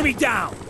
Enemy down!